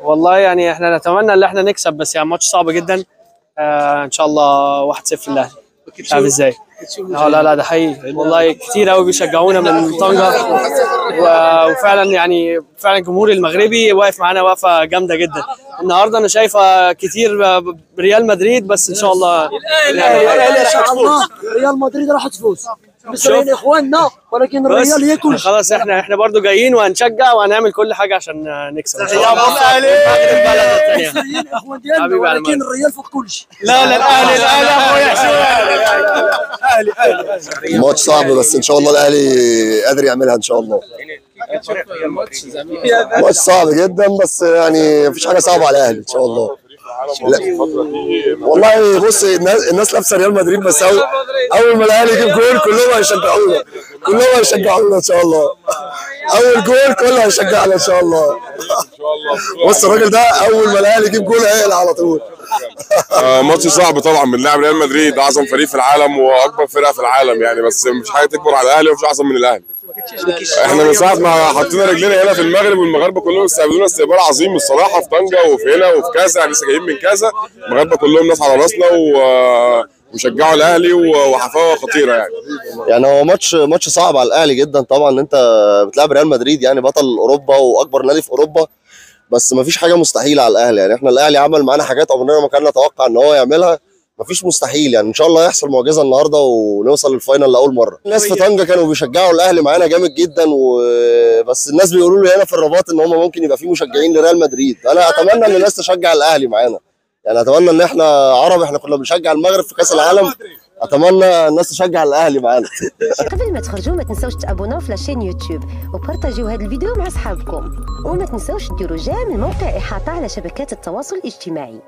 والله يعني إحنا نتمنى ان إحنا نكسب بس يعني ماتش صعب جدا. آه إن شاء الله 1-0 للاهلي مش عارف إزاي. آه لا لا ده حقيقي. والله كتير قوي بيشجعونا من طنجة. وفعلا يعني فعلا الجمهور المغربي واقف معانا وقفة جامدة جدا. النهارده أنا شايفة كتير بريال مدريد بس إن شاء الله الاهلي ان شاء الله ريال مدريد راح تفوز. مصريين إخواننا ولكن الريال هي كل شيء خلاص إحنا إحنا برضو جايين وهنشجع وهنعمل كل حاجة عشان نكسب. الله. المصريين إخوان ديالنا ولكن. الريال فوق كل شيء. لا لا الأهلي الأهلي أخويا. ماتش صعب بس إن شاء الله الأهلي قادر يعملها إن شاء الله. ماتش صعب جدا بس يعني مفيش حاجة صعبة على الأهلي إن شاء الله. لا. والله بص الناس الناس لابسة ريال مدريد بس اول أول ما الأهلي يجيب جول كلهم هيشجعونا. كلهم هيشجعونا إن شاء الله. أول جول كله هيشجعنا إن شاء الله. بص الراجل ده أول ما الأهلي يجيب جول هيقلع على طول. آه، ماتش صعب طبعا بنلعب ريال مدريد أعظم فريق في العالم وأكبر فرقة في العالم يعني بس مش حاجة تكبر على الأهلي ومش أحسن من الأهلي. إحنا من ساعة ما حطينا رجلينا هنا في المغرب والمغاربه كلهم استقبلونا استقبال عظيم الصراحة في طنجة وفي هنا وفي كذا يعني لسه جايين من كذا. المغاربه كلهم ناس على راسنا و- وشجعوا الأهلي وحفاوة خطيرة يعني. يعني هو match match صعب على الأهلي جدا طبعا أنت بتلعب ريال مدريد يعني بطل أوروبا وأكبر نادي في أوروبا بس مفيش حاجة مستحيلة على الأهلي يعني. إحنا الأهلي عمل معانا حاجات عمرنا ما كنا نتوقع إن هو يعملها. مفيش مستحيل يعني إن شاء الله يحصل معجزة النهارده ونوصل لل final لأول مرة. الناس في طنجة كانوا بيشجعوا الأهلي معانا جامد جدا وبس الناس بيقولوا لي هنا في الرباط إن هم ممكن يبقى في مشجعين لريال مدريد. أنا أتمنى إن الناس تشجع الأهلي معانا. يعني أتمنى إن إحنا عرب إحنا كنا بنشجع المغرب في كأس العالم. أتمنى الناس تشجع الأهلي معانا. قبل ما تخرجوا ما تنسوش تابوناو في la chaîne YouTube وبارطاجيو هذا الفيديو مع أصحابكم. وما تنسوش ديروا j'aime لموقع إحاطة على شبكات التواصل الاجتماعي.